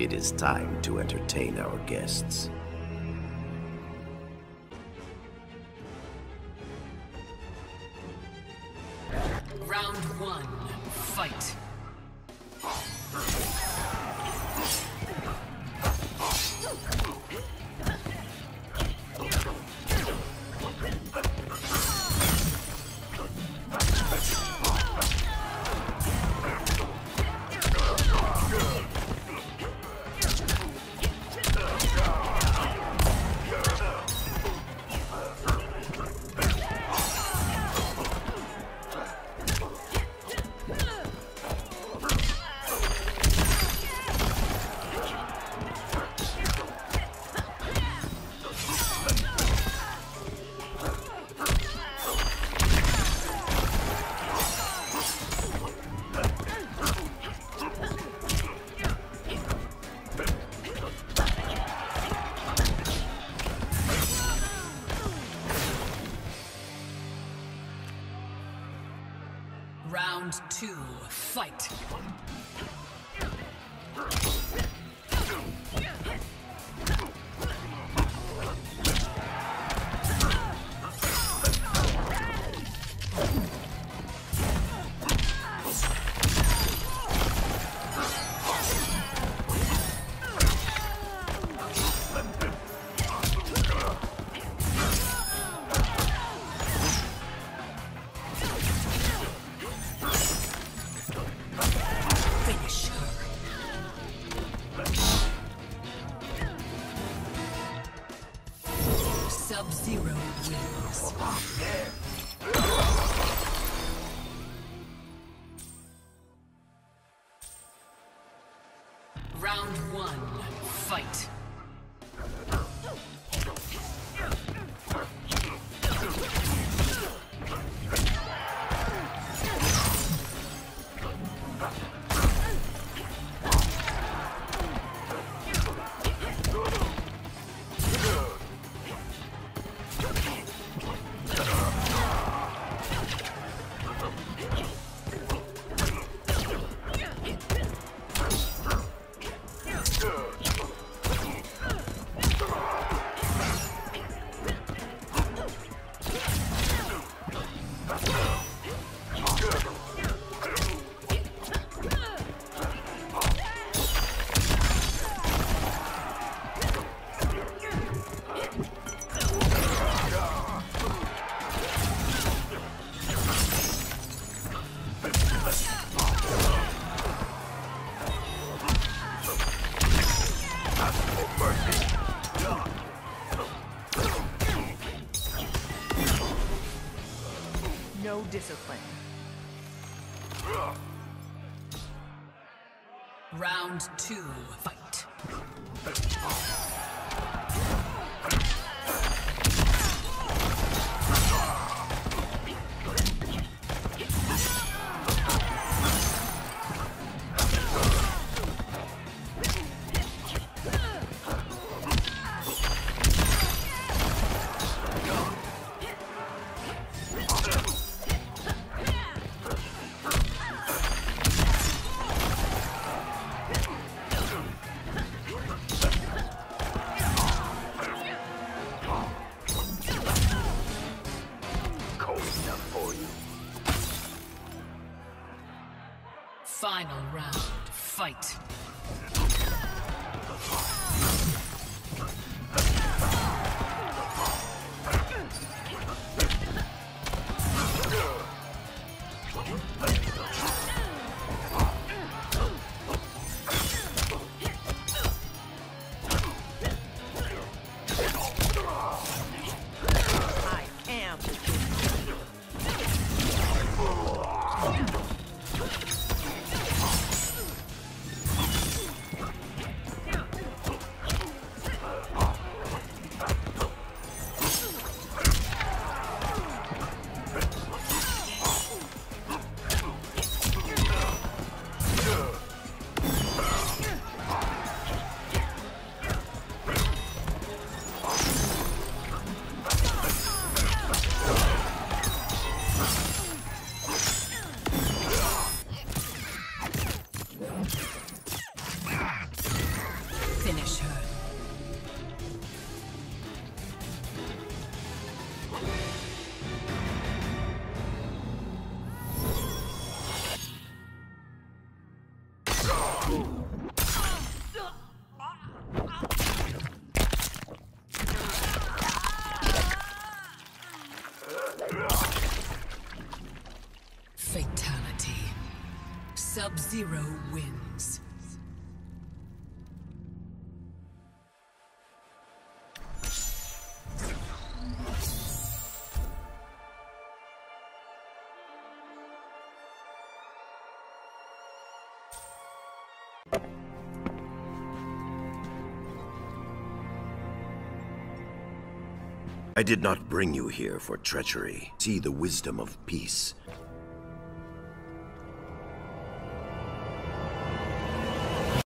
It is time to entertain our guests. Round one, fight. Round two, fight. Wins. No discipline. Round two, fight. Final round, fight. Sub-Zero wins. I did not bring you here for treachery. See the wisdom of peace.